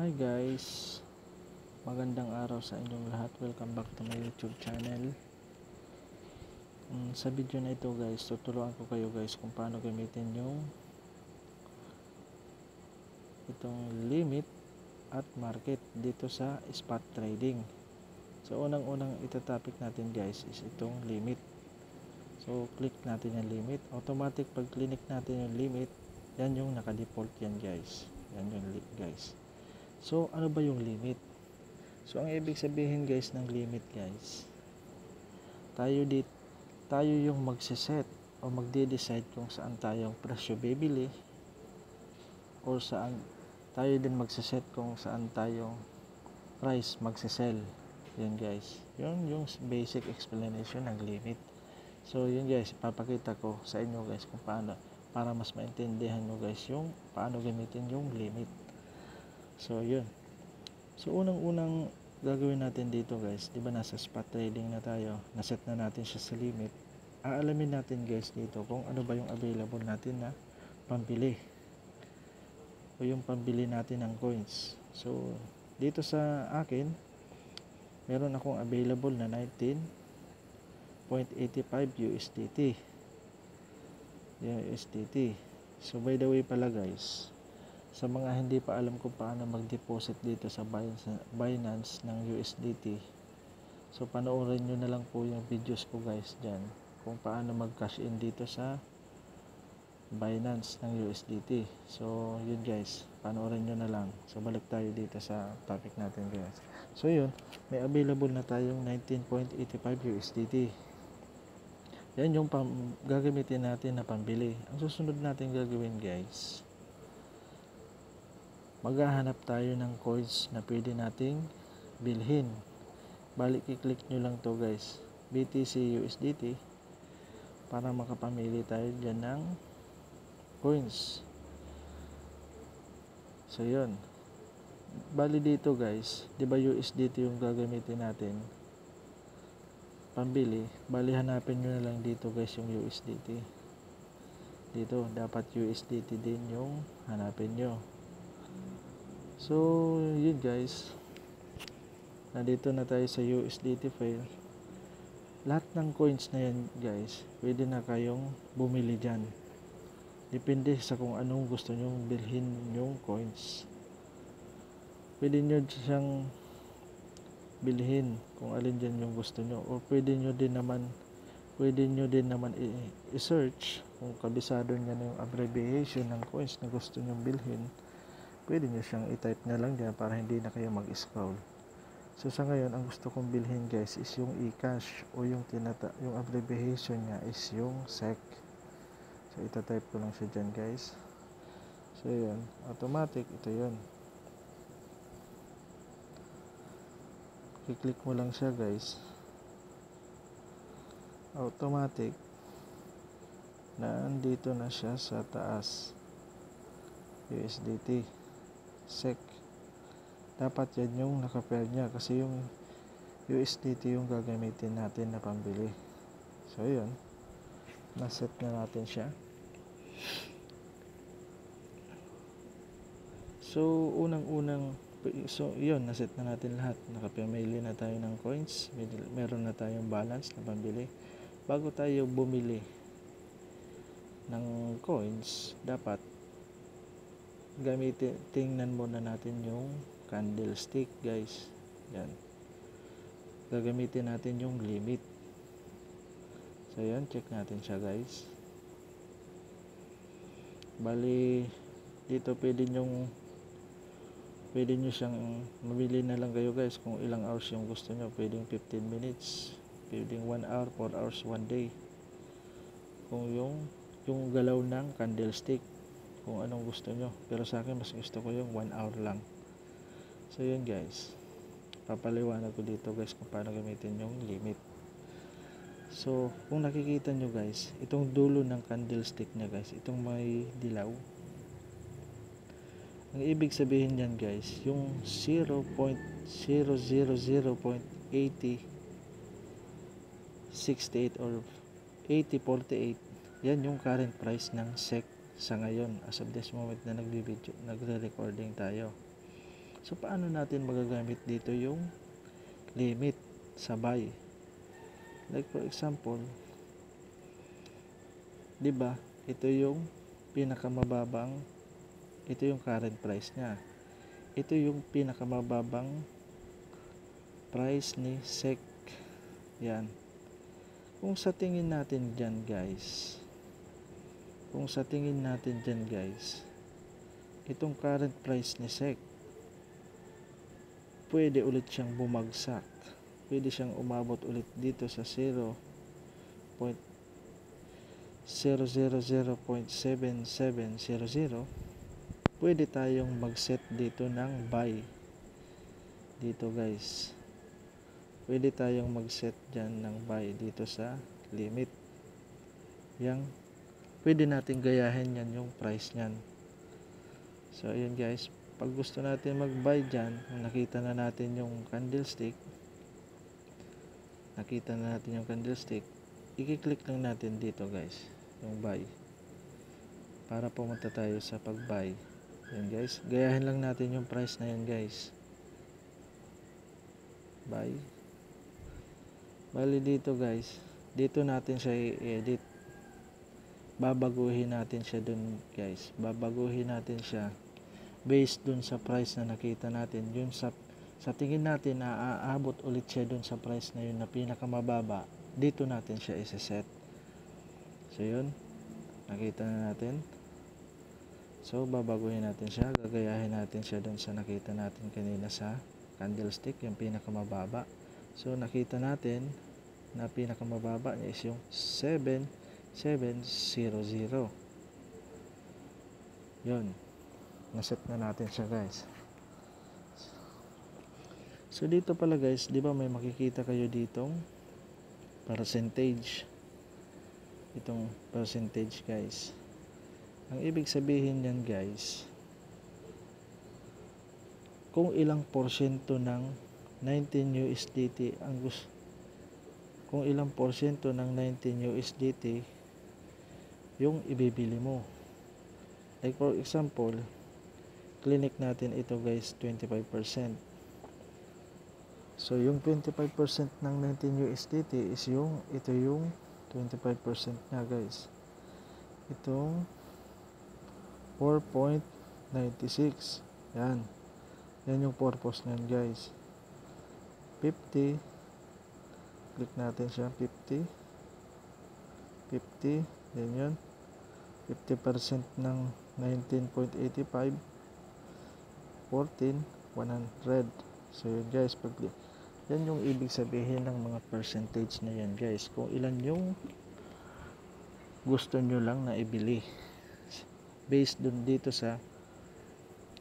Hi guys, magandang araw sa inyong lahat. Welcome back to my YouTube channel. Mm, sa video na ito guys, tuturuan ko kayo guys kung paano gamitin yung itong limit at market dito sa spot trading. So unang-unang itatopic natin guys is itong limit. So click natin yung limit. Automatic pag click natin yung limit, yan yung naka-default yan guys. Yan yung guys. So, ano ba yung limit? So, ang ibig sabihin guys ng limit guys, tayo dit tayo yung magse-set o magde-decide kung saan tayong presyo bibili or saan tayo din magse-set kung saan tayong price magse-sell. Yan guys. Yun yung basic explanation ng limit. So, yun guys, papakita ko sa inyo guys kung paano para mas maintindihan nyo guys yung paano gamitin yung limit. So, yun. So, unang-unang gagawin natin dito guys, di ba nasa spot trading na tayo, naset na natin siya sa limit. Aalamin natin guys dito kung ano ba yung available natin na pambili. O yung pambili natin ng coins. So, dito sa akin, meron akong available na 19.85 USDT. Yeah, USDT. So, by the way pala guys, sa mga hindi pa alam kung paano mag-deposit dito sa Binance ng USDT so panoorin nyo na lang po yung videos ko guys dyan kung paano mag-cash in dito sa Binance ng USDT so yun guys panoorin nyo na lang. So balik tayo dito sa topic natin guys. So yun may available na tayong 19.85 USDT yan yung pam gagamitin natin na pambili. Ang susunod natin gagawin guys maghahanap tayo ng coins na pwede nating bilhin. Balik i-click nyo lang to guys. BTC USDT para makapamili tayo dyan ng coins. So yun. Bali dito guys. Di ba USDT yung gagamitin natin? Pambili. Bali hanapin nyo na lang dito guys yung USDT dito dapat USDT din yung hanapin nyo So, yun guys. Nandito na tayo sa USDT file. Lahat ng coins na yan guys, pwede na kayong bumili dyan. Depende sa kung anong gusto nyong bilhin yung coins. Pwede nyo siyang bilhin kung alin dyan yung gusto nyo. O pwede nyo din naman pwede nyo din naman i-search kung kabisado nyo na yung abbreviation ng coins na gusto nyong bilhin pwede nyo siyang i-type na lang dyan para hindi na kayo mag-scroll. So sa ngayon, ang gusto kong bilhin guys is yung e-cash o yung tinata yung abbreviation niya is yung SEC. So ita-type ko lang siya dyan guys. So yun, automatic ito yun. I-click mo lang siya guys. Automatic na andito na siya sa taas. USDT sec. Dapat yan yung nakapair niya kasi yung USDT yung gagamitin natin na pambili. So yun. Naset na natin siya. So unang unang so yun naset na natin lahat. Nakapamili na tayo ng coins. Meron na tayong balance na pambili. Bago tayo bumili ng coins dapat gamitin tingnan muna natin yung candlestick guys. Yan. Gagamitin natin yung limit. So yan. Check natin siya guys. Bali dito pwede nyong pwede nyo siyang mamili na lang kayo guys. Kung ilang hours yung gusto nyo pwedeng 15 minutes pwedeng 1 hour 4 hours 1 day. Kung yung yung galaw ng candlestick kung anong gusto nyo. Pero sa akin mas gusto ko yung 1 hour lang. So yun guys. Papaliwanag ko dito guys kung paano gamitin yung limit. So kung nakikita nyo guys itong dulo ng candlestick nya guys itong may dilaw. Ang ibig sabihin yan guys yung 0.000.80 68 or 8048 yan yung current price ng SEC sa ngayon as of this moment na nagbi-video nagre-recording tayo So paano natin magagamit dito yung limit sa buy? Like for example, 'di ba? Ito yung pinakamababang ito yung current price niya. Ito yung pinakamababang price ni SEC. Yan. Kung sa tingin natin dyan guys, kung sa tingin natin dyan guys, itong current price ni SEC, pwede ulit siyang bumagsak. Pwede siyang umabot ulit dito sa 0. 000.7700 pwede tayong mag-set dito ng buy dito guys pwede tayong mag-set dyan ng buy dito sa limit yang pwede natin gayahin yan yung price nyan so ayun guys pag gusto natin mag buy dyan nakita na natin yung candlestick nakita na natin yung candlestick i-click lang natin dito guys yung buy para pumunta tayo sa pag buy yan guys. Gayahin lang natin yung price na yan guys. Buy. Bali dito guys. Dito natin siya i-edit. Babaguhin natin siya dun guys. Babaguhin natin siya based dun sa price na nakita natin. Yun sa sa tingin natin na aabot ulit siya dun sa price na yun na pinakamababa. Dito natin siya i-set. So yun. Nakita na natin. So, babaguhin natin siya. Gagayahin natin siya doon sa nakita natin kanina sa candlestick, yung pinakamababa. So, nakita natin na pinakamababa niya is yung 7700. Yun. Naset na natin siya guys. So, dito pala guys, di ba may makikita kayo ditong percentage. Itong percentage guys. Ang ibig sabihin yan guys, kung ilang porsyento ng 19 USDT ang gusto kung ilang porsyento ng 19 USDT yung ibibili mo. Like for example, clinic natin ito guys 25%. So yung 25% ng 19 USDT is yung ito yung 25% na guys. Itong 4.96 yan. Yan yung purpose nyan guys. 50 click natin siya 50 50 yan yun 50% ng 19.85 14 100 so yun guys pag yan yung ibig sabihin ng mga percentage na yan guys. Kung ilan yung gusto nyo lang na ibili based dun dito sa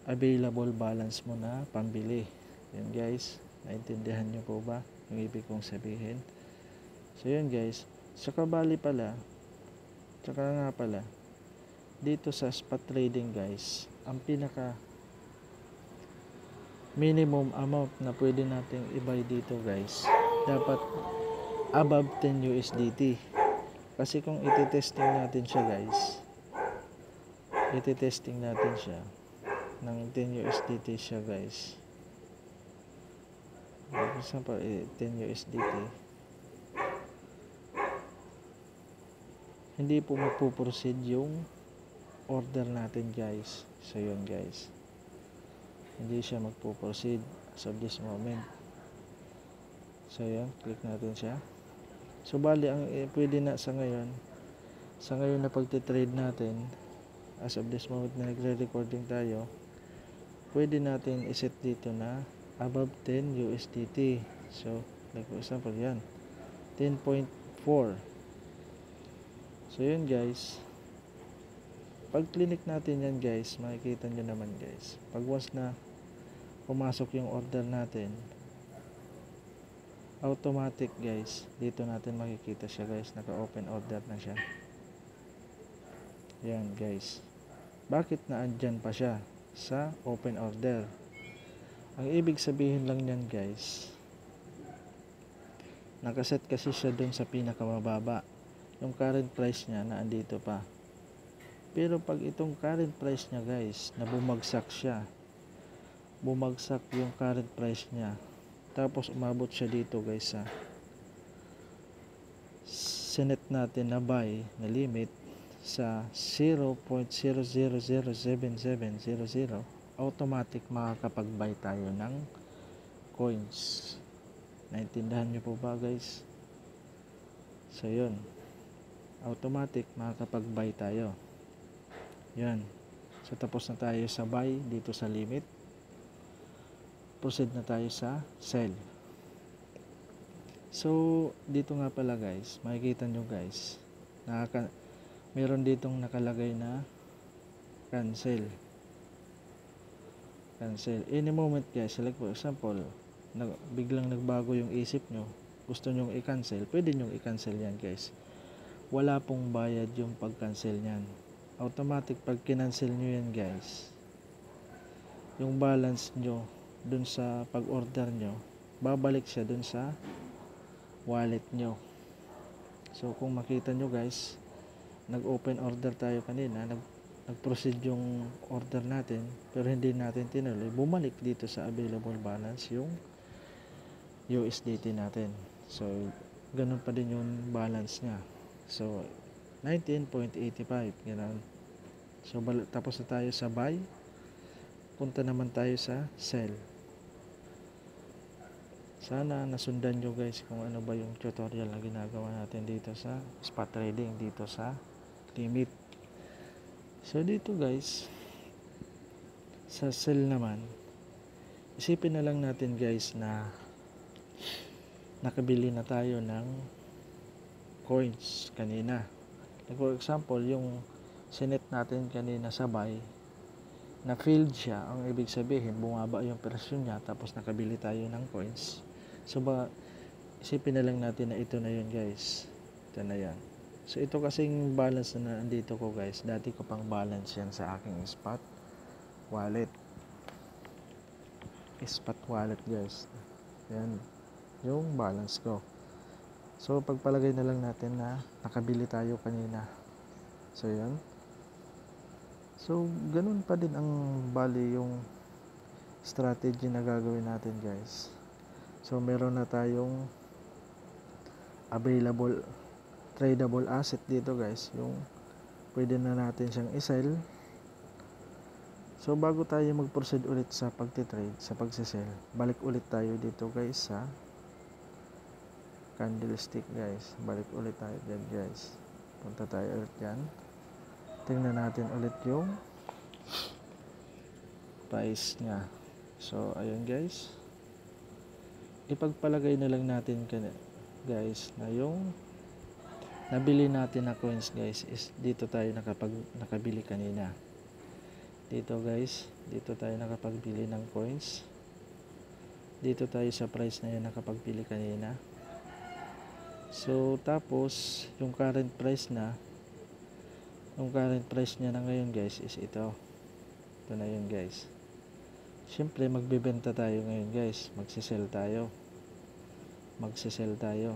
available balance mo na pambili. Yan guys naintindihan nyo po ba yung ibig kong sabihin? So yun guys. Sa kabali pala tsaka nga pala dito sa spot trading guys ang pinaka minimum amount na pwede nating i-buy dito guys dapat above 10 USDT kasi kung iti-testing natin siya guys iti-testing natin siya ng 10 USDT siya guys. For example 10 USDT hindi po magpuproceed yung order natin guys. So yun guys. Hindi siya magpuproceed as of this moment. So yun. Click natin siya. So bali ang eh, pwede na sa ngayon. Sa ngayon na pagtitrade natin as of this moment na nagre-recording tayo pwede natin iset dito na above 10 USDT so like for example yan. 10.4 so yun guys pag clinic natin yan guys makikita nyo naman guys. Pag once na pumasok yung order natin automatic guys dito natin makikita siya guys. Naka open order na siya. Yan guys. Bakit naandyan pa siya sa open order? Ang ibig sabihin lang niyan guys nakaset kasi siya dun sa pinakamababa. Yung current price niya na andito pa pero pag itong current price niya guys na bumagsak siya bumagsak yung current price niya tapos umabot siya dito guys sa sinet natin na buy na limit sa 0.00077700 automatic makakapag-buy tayo ng coins. Naintindihan nyo po ba guys? So yun. Automatic makakapag-buy tayo yan. So tapos na tayo sa buy dito sa limit. Proceed na tayo sa sell. So dito nga pala guys makikita nyo guys nakaka meron ditong nakalagay na cancel. Cancel. Any moment guys like for example nag, biglang nagbago yung isip nyo gusto nyong i-cancel pwede nyong i-cancel yan guys. Wala pong bayad yung pag-cancel nyan automatic pag kinancel nyo yan guys yung balance nyo dun sa pag-order nyo babalik siya dun sa wallet nyo. So kung makita nyo guys nag-open order tayo kanina nag nag-proceed yung order natin pero hindi natin tinuloy bumalik dito sa available balance yung USDT natin. So ganun pa din yung balance nya so 19.85 ganun so tapos na tayo sa buy. Punta naman tayo sa sell. Sana nasundan nyo guys kung ano ba yung tutorial na ginagawa natin dito sa spot trading dito sa limit so dito guys sa sell naman isipin na lang natin guys na nakabili na tayo ng coins kanina. Like for example yung sinet natin kanina sa buy na filled siya. Ang ibig sabihin bumaba yung presyo niya tapos nakabili tayo ng coins. So ba isipin na lang natin na ito na yun guys. Ito na yan. So ito kasing balance na nandito ko guys. Dati ko pang balance yan sa aking spot wallet. Spot wallet guys. Yan. Yung balance ko. So pagpalagay na lang natin na nakabili tayo kanina. So yan so ganun pa din ang bali yung strategy na gagawin natin guys. So meron na tayong available tradable asset dito guys. Yung pwede na natin siyang isell. So bago tayo mag proceed ulit sa pagtitrade sa pagsisell balik ulit tayo dito guys sa candlestick guys. Balik ulit tayo dyan guys. Punta tayo ulit dyan tingnan natin ulit yung price nya so ayun guys. Ipagpalagay na lang natin guys na yung nabili natin na coins guys is dito tayo nakapag nakabili kanina. Dito guys dito tayo nakapagbili ng coins. Dito tayo sa price na yun nakapagbili kanina. So, tapos, yung current price na, yung current price niya na ngayon guys is ito. Ito na yun guys. Siyempre, magbebenta tayo ngayon guys. Magsisell tayo. Magsisell tayo.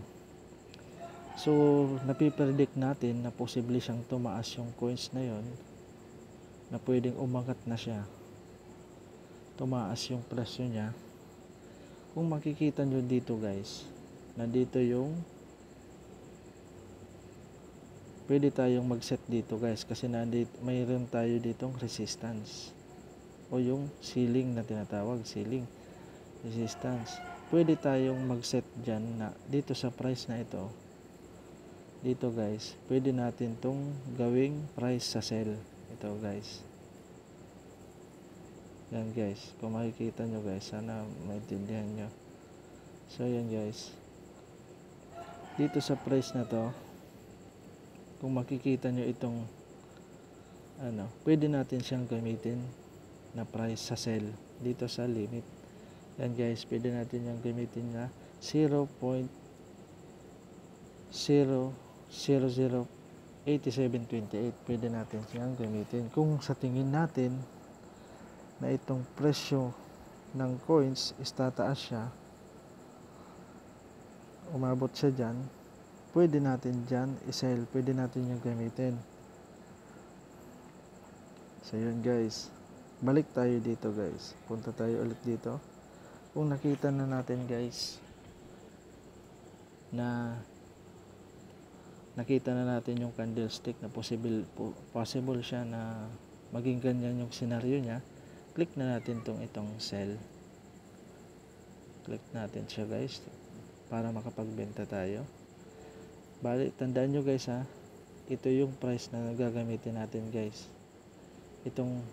So, napipredict natin na posible siyang tumaas yung coins na yon na pwedeng umangat na siya. Tumaas yung presyo niya. Kung makikita nyo dito guys, na dito yung pwede tayong mag-set dito guys kasi nandito, mayroon tayo ditong resistance. O yung ceiling na tinatawag ceiling resistance. Pwede tayong mag-set dyan na dito sa price na ito dito guys pwede natin tong gawing price sa sell. Ito guys. Yan guys. Kung makikita nyo guys sana maintindihan nyo. So yan guys. Dito sa price na to kung makikita nyo itong ano, pwede natin siyang gamitin na price sa sell dito sa limit. Yan guys, pwede natin yung gamitin na 0.0008728 pwede natin siyang gamitin. Kung sa tingin natin na itong presyo ng coins is tataas siya umabot siya dyan pwede natin dyan isell pwede natin yung gamitin. So yun guys. Balik tayo dito guys. Punta tayo ulit dito. Kung nakita na natin guys na nakita na natin yung candlestick na possible po- possible siya na maging ganyan yung scenario niya click na natin tong itong sell. Click natin siya guys para makapagbenta tayo bali tandaan nyo guys ha? Ito yung price na gagamitin natin guys. Itong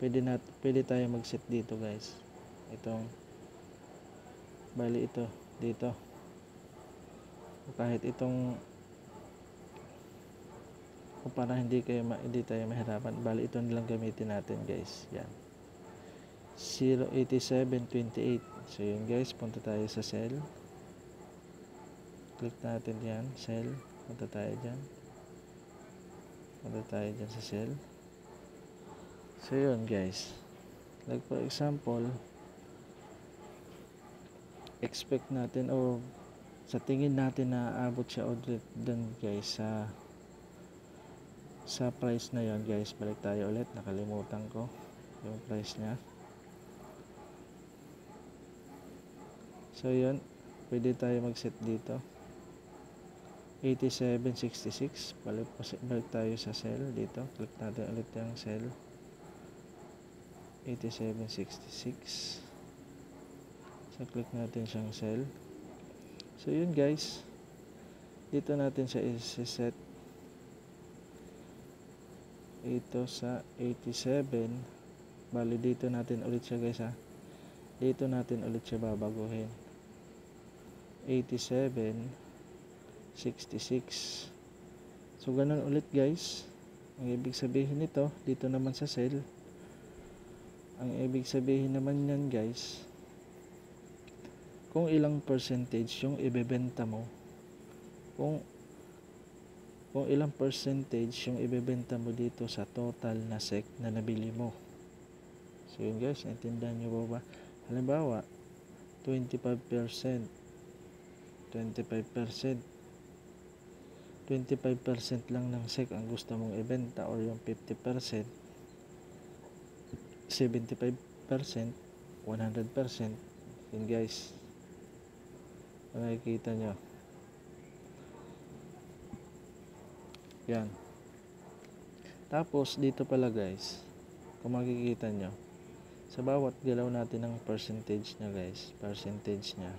pwede, nat, pwede tayo mag set dito guys. Itong bali ito dito. Kahit itong o para hindi kayo ma, hindi tayo mahirapan bali ito nilang gamitin natin guys. Yan. 08728 so yun guys. Punta tayo sa cell click natin yan cell punta tayo dyan. Punta tayo dyan sa cell so yun guys. Like for example expect natin o sa tingin natin na aabot siya ulit dun guys sa sa price na yon guys. Balik tayo ulit. Nakalimutan ko yung price niya. So yun. Pwede tayo mag set dito 8766 balik, balik tayo sa cell dito. Click natin ulit yung cell. 8766 so click natin siyang cell. So yun guys. Dito natin siya i-set ito sa 87 bali dito natin ulit siya guys ha. Dito natin ulit siya babaguhin. 87 66 so ganun ulit guys. Ang ibig sabihin nito dito naman sa cell. Ang ibig sabihin naman yan guys kung ilang percentage yung ibebenta mo kung kung ilang percentage yung ibebenta mo dito sa total na sec na nabili mo. So yun guys naintindihan nyo ba ba? Halimbawa 25% 25% 25% lang ng sec ang gusto mong ibenta or yung 50% 75% 100% yun guys. Makikita nyo. Yan. Tapos dito pala guys kung makikita nyo sa bawat galaw natin ng percentage nya guys percentage nya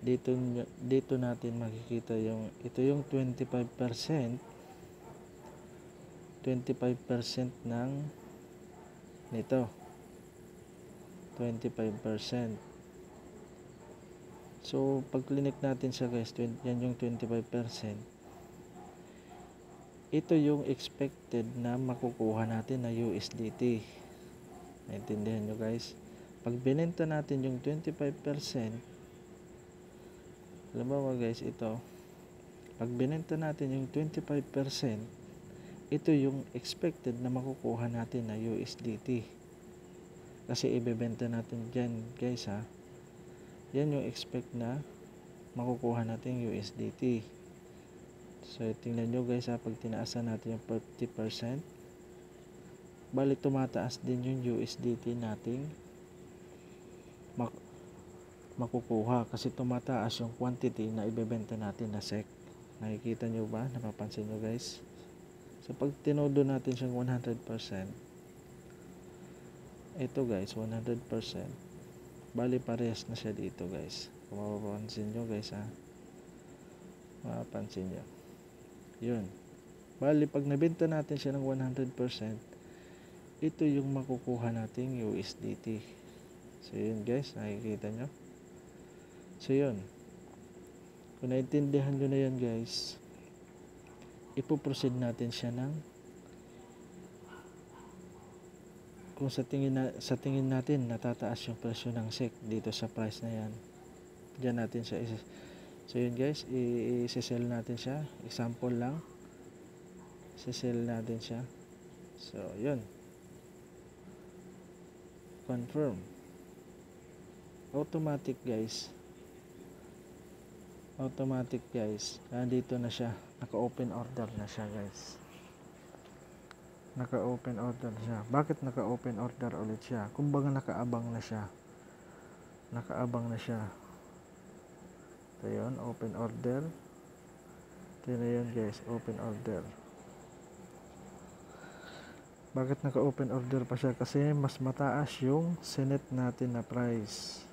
dito dito natin makikita yung ito yung 25% 25% ng nito. 25% so pag clinic natin siya guys 20, yan yung 25% ito yung expected na makukuha natin na USDT naintindihan nyo guys? Pag binenta natin yung 25% halimbawa guys ito. Pag binenta natin yung 25% ito yung expected na makukuha natin na USDT kasi ibebenta natin dyan guys ha? Yan yung expect na makukuha natin USDT so tingnan nyo guys ha? Pag tinaasan natin yung 40% bali tumataas din yung USDT nating makukuha kasi tumataas yung quantity na ibebenta natin na SEC. Nakikita nyo ba? Napapansin nyo guys? So pag tinodo natin siyang 100% ito guys 100% bali parehas na siya dito guys. Kung mapapansin nyo guys ha? Mapapansin nyo. Yun. Bali pag nabenta natin siya ng 100% ito yung makukuha nating USDT so yun guys nakikita nyo so yun. Kung naintindihan nyo na yan guys ipoproceed natin siya ng kung sa tingin na, sa tingin natin natataas yung presyo ng SEC dito sa price na yan. Diyan natin siya is- so yun guys i-sell natin siya. Example lang. I-sell natin siya. So yun. Confirm. Automatic guys automatic guys nandito na siya naka open order na siya guys naka-open order siya. Bakit naka-open order ulit siya? Kumbaga nakaabang na siya. Nakaabang na siya. Ito yun, open order. Ito na yun guys, open order. Bakit naka-open order pa siya? Kasi mas mataas yung sinet natin na price.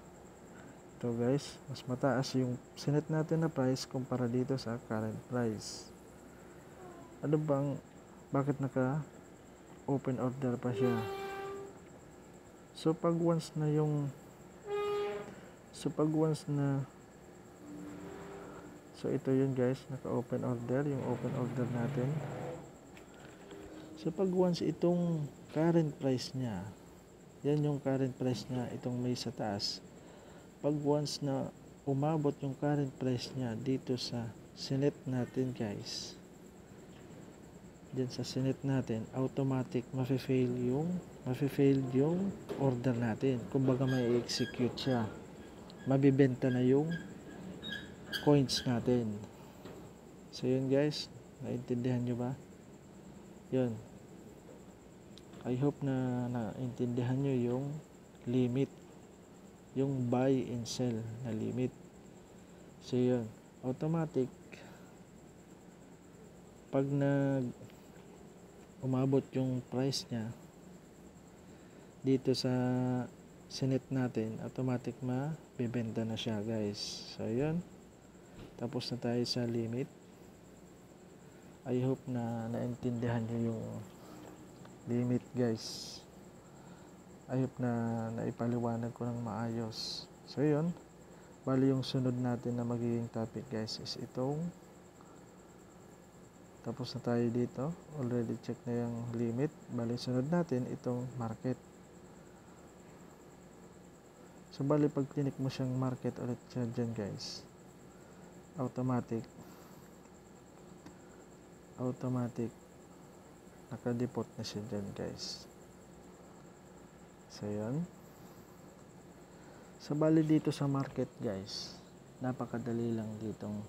Ito guys, mas mataas yung sinet natin na price kumpara dito sa current price. Ano bang, bakit naka open order pa siya? So pag once na yung So pag once na So ito yun guys, naka-open order, yung open order natin. So pag once itong current price niya, yan yung current price niya, itong may sa taas. Pag once na umabot yung current price niya dito sa sinet natin guys, dyan sa sinet natin, automatic mafe-fail yung mafe-fail yung order natin. Kumbaga may execute siya. Mabibenta na yung coins natin. So yun guys, naintindihan nyo ba? Yun. I hope na naintindihan nyo yung limit. Yung buy and sell na limit. So yun, automatic pag nag umabot yung price niya dito sa sinet natin automatic mabibenta na siya guys. So yun. Tapos na tayo sa limit. I hope na naintindihan nyo yung limit guys I hope na naipaliwanag ko ng maayos. So yun. Bali yung sunod natin na magiging topic guys is itong tapos na tayo dito. Already check na yung limit. Bali sunod natin itong market. So bali pag clinic mo siyang market ulit siya dyan guys automatic automatic nakadepot na siya dyan guys so yun. So bali dito sa market guys napakadali lang ditong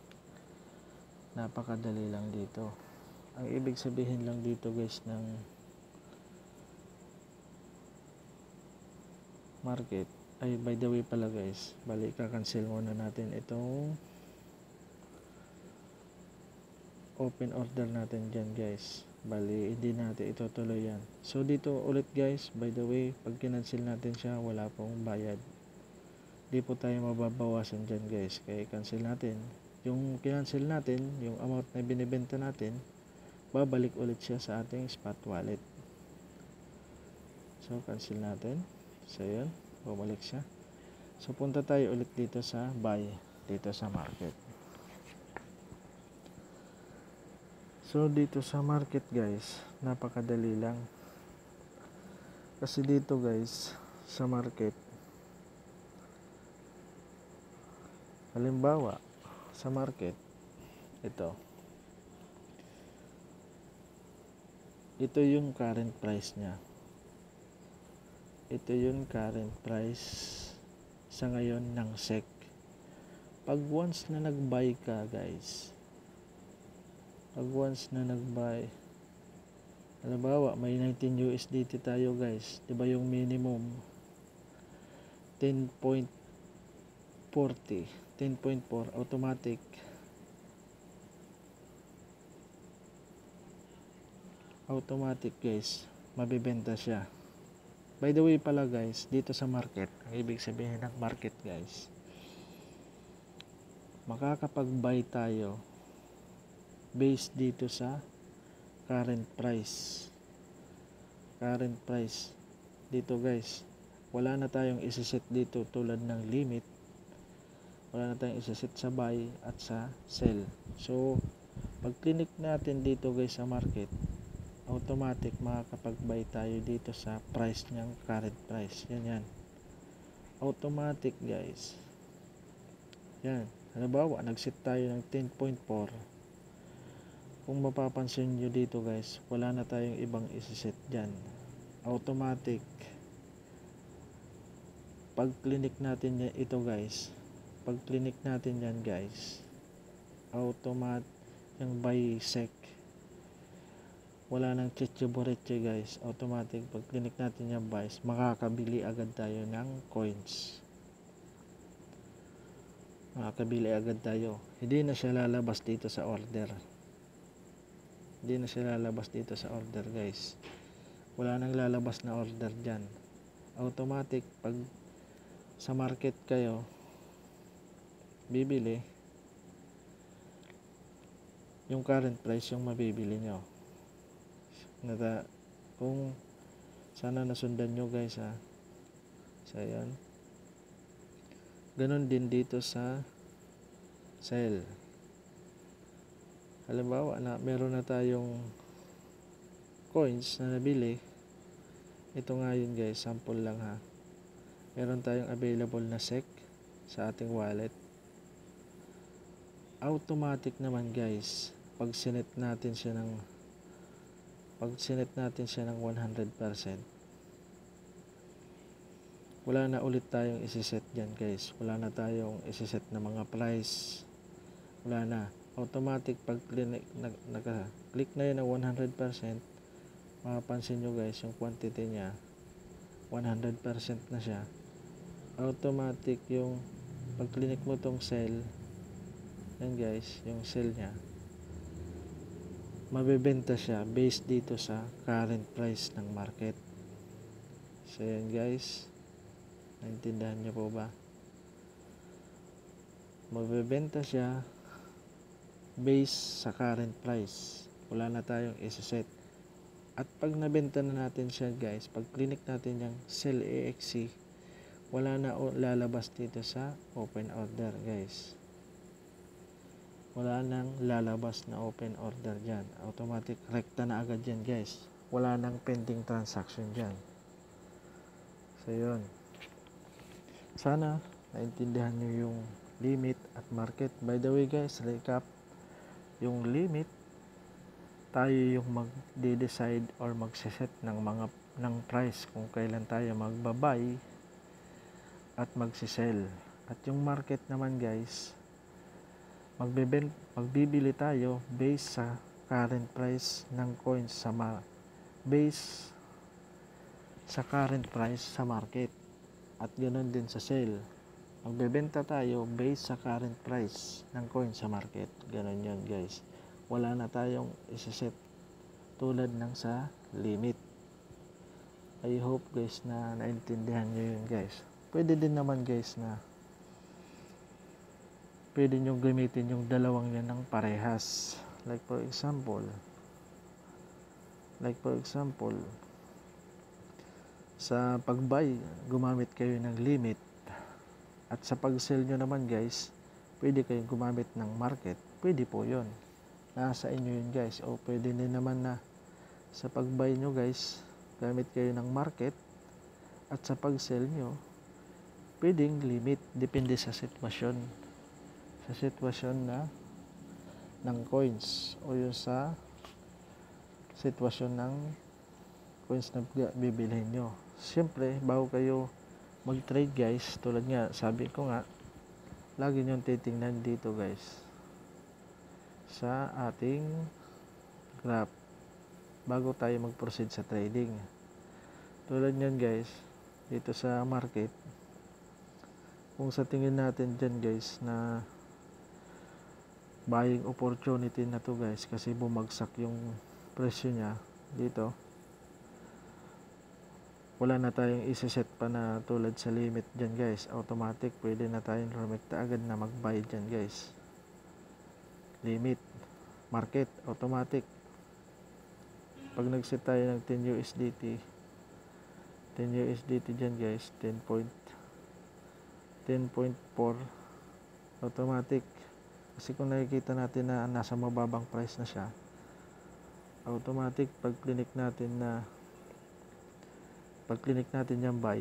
napakadali lang dito. Ang ibig sabihin lang dito guys ng market ay by the way pala guys balik ka-cancel muna natin itong open order natin dyan guys bali hindi natin itutuloy yan. So dito ulit guys. By the way pag kinancel natin siya wala pong bayad. Di po tayo mababawasan dyan guys. Kaya cancel natin. Yung kinancel natin yung amount na binibenta natin babalik ulit siya sa ating spot wallet. So cancel natin. So yun. Bumalik siya. So punta tayo ulit dito sa buy dito sa market so dito sa market guys napakadali lang. Kasi dito guys sa market halimbawa sa market ito. Ito yung current price niya. Ito yung current price sa ngayon ng SEC. Pag once na nag-buy ka guys pag once na nag-buy. Halimbawa may 19 USDT tayo guys. Di ba yung minimum? 10.40 10.4 automatic. Automatic guys. Mabibenta siya. By the way pala guys dito sa market ang ibig sabihin ng market guys makakapag buy tayo based dito sa current price. Current price dito guys. Wala na tayong isiset dito tulad ng limit. Wala na tayong isiset sa buy at sa sell. So pag clinic natin dito guys sa market automatic makakapag-buy tayo dito sa price niyang current price. Yan yan. Automatic guys. Yan. Halimbawa nag-set tayo ng 10.4 kung mapapansin nyo dito guys wala na tayong ibang isiset dyan. Automatic. Pag clinic natin yan, ito guys. Pag clinic natin yan guys automatic yung buy sec wala nang chichibureche guys. Automatic. Pag clinic natin yung buys makakabili agad tayo ng coins. Makakabili agad tayo. Hindi na siya lalabas dito sa order hindi na siya lalabas dito sa order guys. Wala nang lalabas na order dyan. Automatic pag sa market kayo bibili. Yung current price yung mabibili nyo. Nata, kung sana nasundan nyo guys ha. So yan ganon din dito sa sell halimbawa na meron na tayong coins na nabili. Ito nga yun guys sample lang ha. Meron tayong available na SEC sa ating wallet. Automatic naman guys pag sinet natin siya ng pag sinet natin siya ng 100% wala na ulit tayong isiset dyan guys. Wala na tayong isiset na mga price. Wala na automatic pag click, nag, naka, click na yun ng 100% mapapansin nyo guys yung quantity niya 100% na siya automatic yung pag click mo tong cell yan guys yung cell niya mabebenta siya based dito sa current price ng market. So yan guys, naintindihan niyo po ba? Mabebenta siya based sa current price. Wala na tayong isa-set. At pag nabenta na natin siya guys, pag clinic natin yung sell AXC, wala na lalabas dito sa open order guys. Wala nang lalabas na open order dyan. Automatic rekta na agad yan guys. Wala nang pending transaction dyan. So yun. Sana naintindihan nyo yung limit at market. By the way guys recap yung limit tayo yung mag-decide or magsiset ng mga ng price kung kailan tayo magbabay at magsisell at yung market naman guys magbebel, magbibili tayo based sa current price ng coins sa ma base sa current price sa market. At ganoon din sa sale magbebenta tayo based sa current price ng coin sa market. Ganoon yon guys. Wala na tayong isiset tulad ng sa limit. I hope guys na naintindihan nyo yun guys. Pwede din naman guys na pwede nyo gamitin yung dalawang yan ng parehas. Like for example like for example sa pag-buy gumamit kayo ng limit at sa pag-sell nyo naman guys pwede kayong gumamit ng market. Pwede po yon nasa inyo yun guys. O pwede din naman na sa pag-buy nyo guys gamit kayo ng market. At sa pag-sell nyo pwedeng limit. Depende sa sitwasyon. Sa sitwasyon na ng coins. O yung sa sitwasyon ng coins na bibilhin nyo. Siyempre, bago kayo mag-trade guys, tulad nga, sabi ko nga, lagi nyo titingnan dito guys sa ating graph bago tayo mag-proceed sa trading. Tulad nyan guys, dito sa market, kung sa tingin natin dyan guys na buying opportunity na to guys kasi bumagsak yung presyo niya dito wala na tayong isa-set pa na tulad sa limit dyan guys. Automatic pwede na tayong rumekta agad na mag buy dyan guys. Limit. Market. Automatic. Pag nag-set tayo ng 10 USDT 10 USDT dyan guys 10 point 10.4 automatic. Kasi kung nakikita natin na nasa mababang price na siya, automatic pag clinic natin na pag clinic natin yung buy,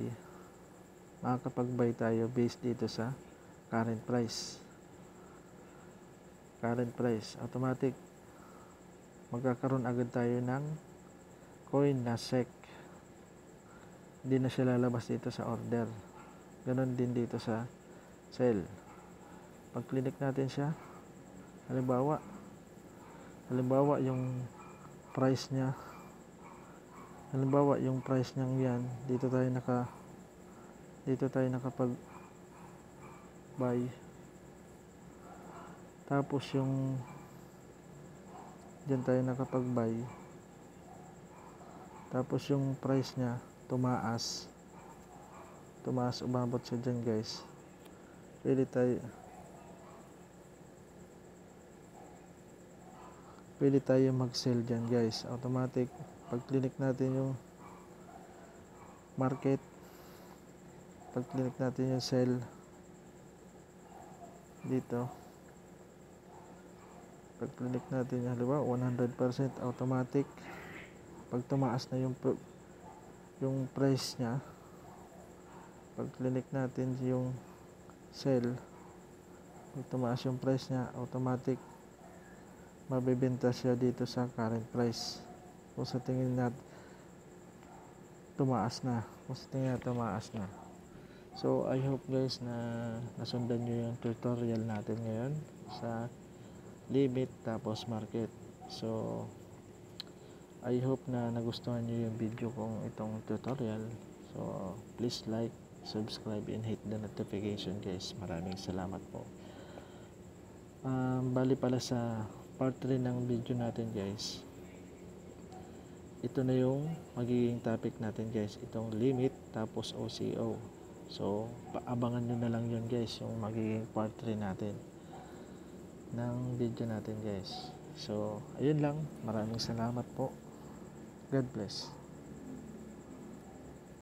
makakapag-buy tayo based dito sa current price. Current price, automatic magkakaroon agad tayo ng coin na SEC. Hindi na siya lalabas dito sa order. Ganon din dito sa sell. Pag clinic natin siya, halimbawa halimbawa yung price niya halimbawa yung price niyang yan dito tayo naka dito tayo nakapag buy. Tapos yung dyan tayo nakapag buy. Tapos yung price niya tumaas. Tumaas umabot siya dyan guys. Pwede tayo pwede tayo mag sell dyan guys. Automatic pag click natin yung market. Pag click natin yung sell dito. Pag click natin yung halimbawa 100% automatic. Pag tumaas na yung yung price nya pag click natin yung sell pag tumaas yung price nya automatic. Mabibenta siya dito sa current price kung sa tingin natin tumaas na. Kung sa tingin natin tumaas na. So I hope guys na nasundan nyo yung tutorial natin ngayon sa limit tapos market. So I hope na nagustuhan nyo yung video kong itong tutorial. So please like subscribe and hit the notification guys. Maraming salamat po. Um, bali pala sa part 3 ng video natin guys ito na yung magiging topic natin guys. Itong limit tapos OCO so paabangan nyo na lang yun guys yung magiging part 3 natin ng video natin guys. So ayun lang. Maraming salamat po. God bless